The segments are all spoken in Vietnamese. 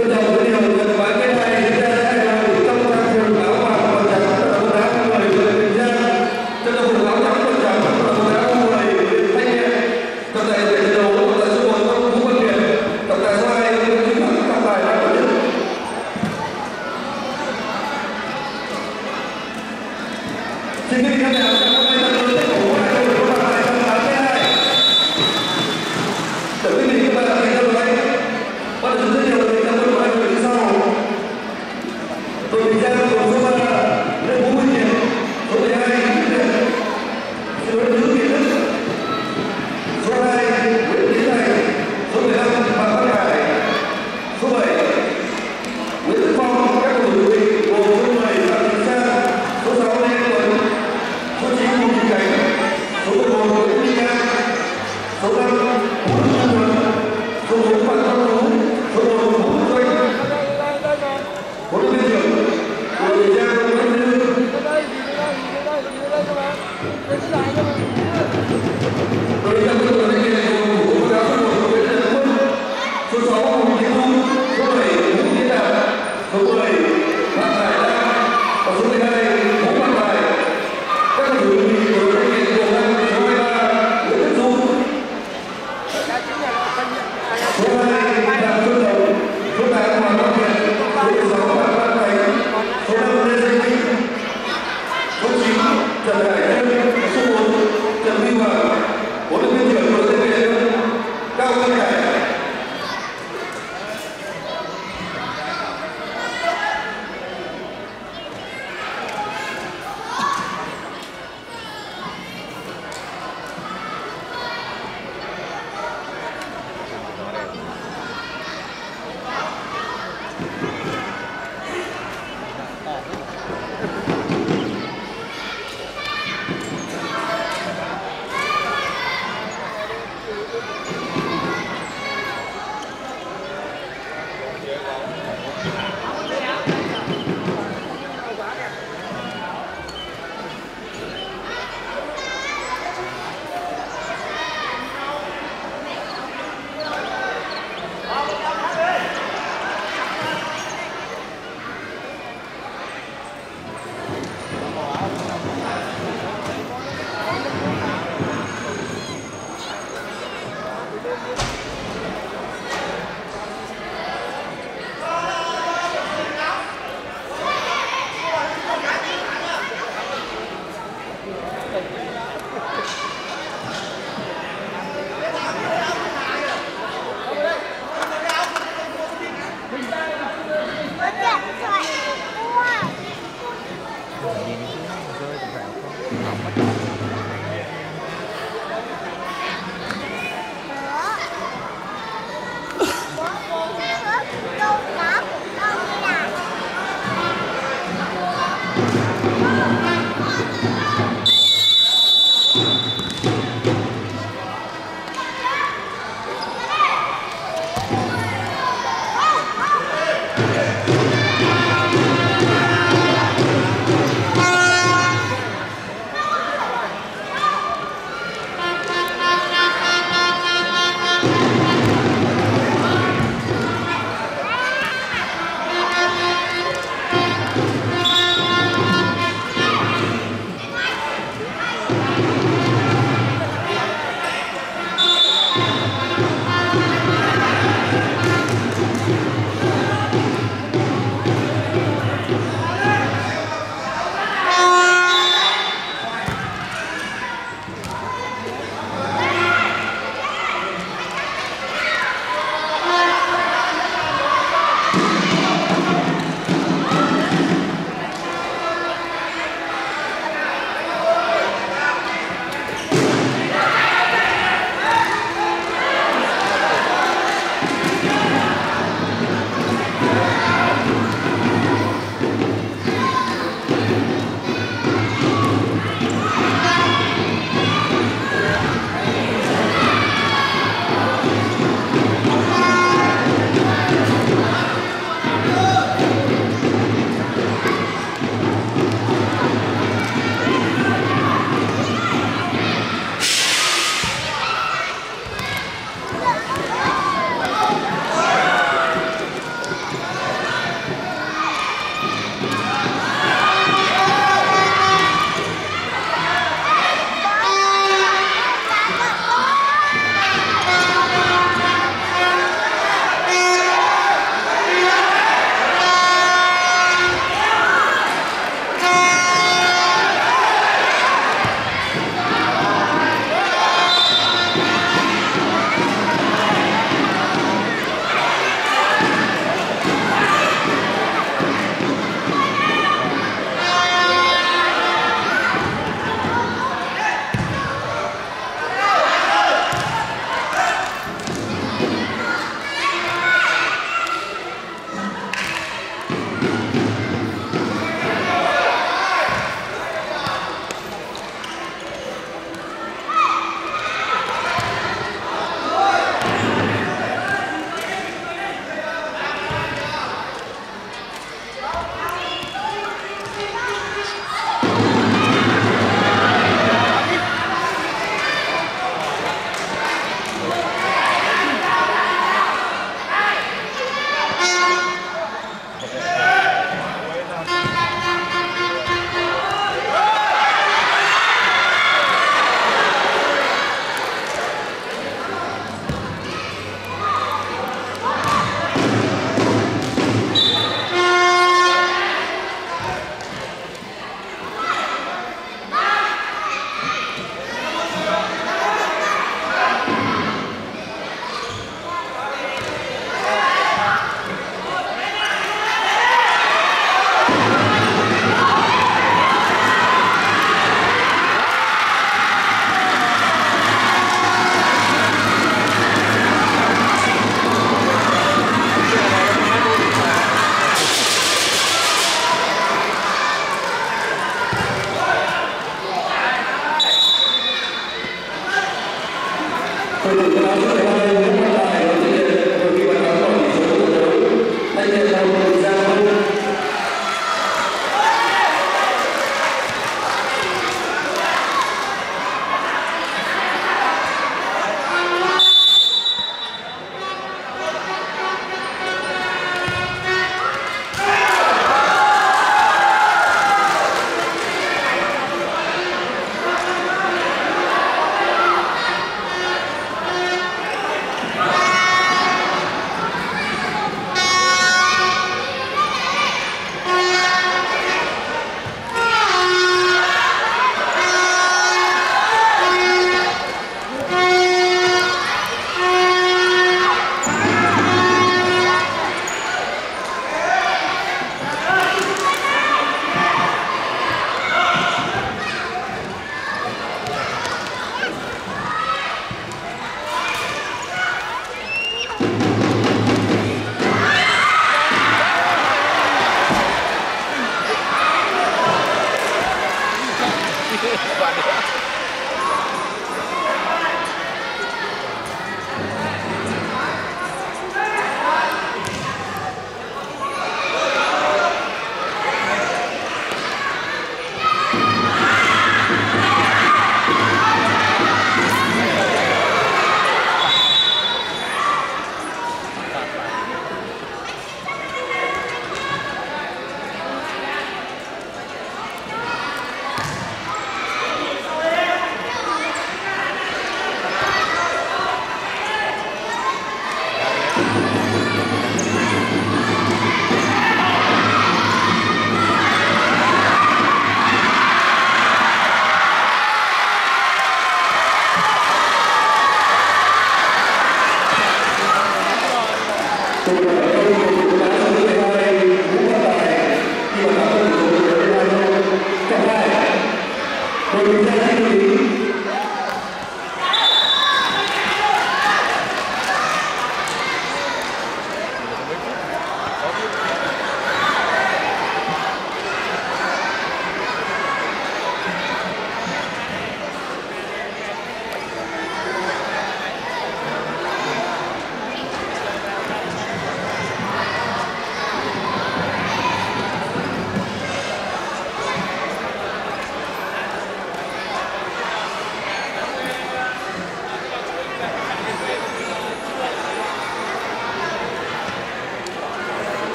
これでは無理を受けた場合 Right.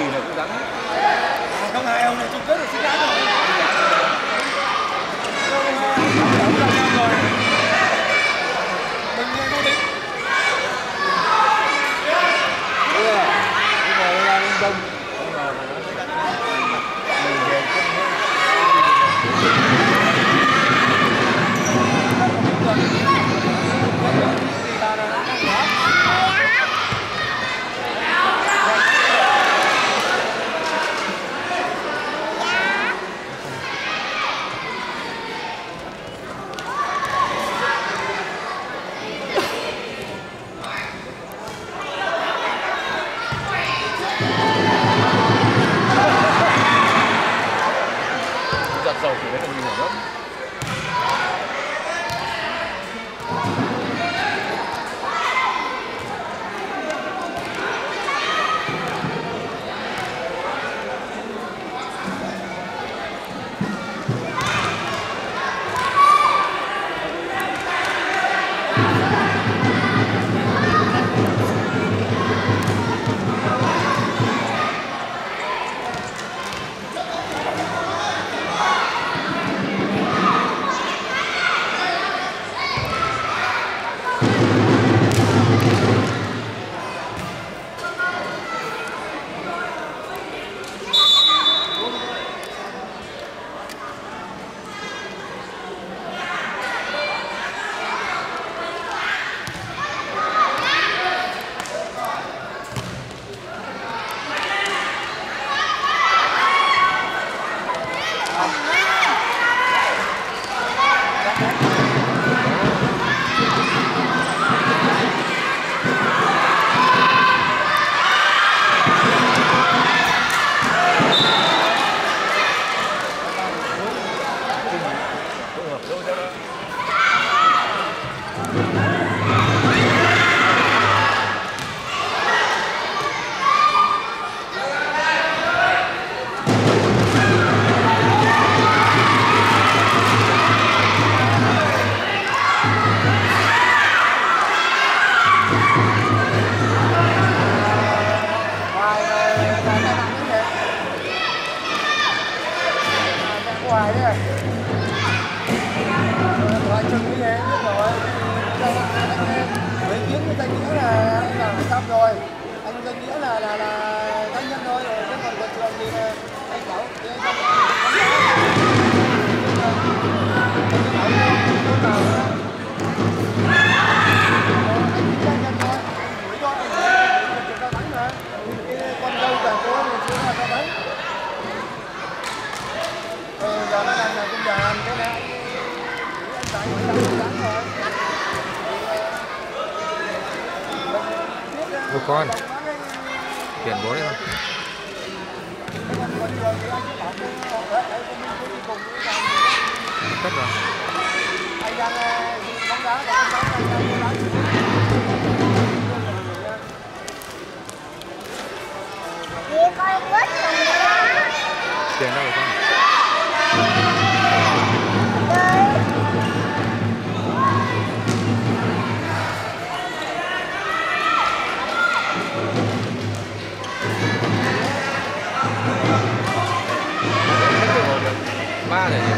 kỳ này cũng đáng à, hết. Hai ông này chung kết 싸우시네, 보이면. Một con. Chuyển bố đi con Cất rồi. Chuyển đâu rồi con? ba điểm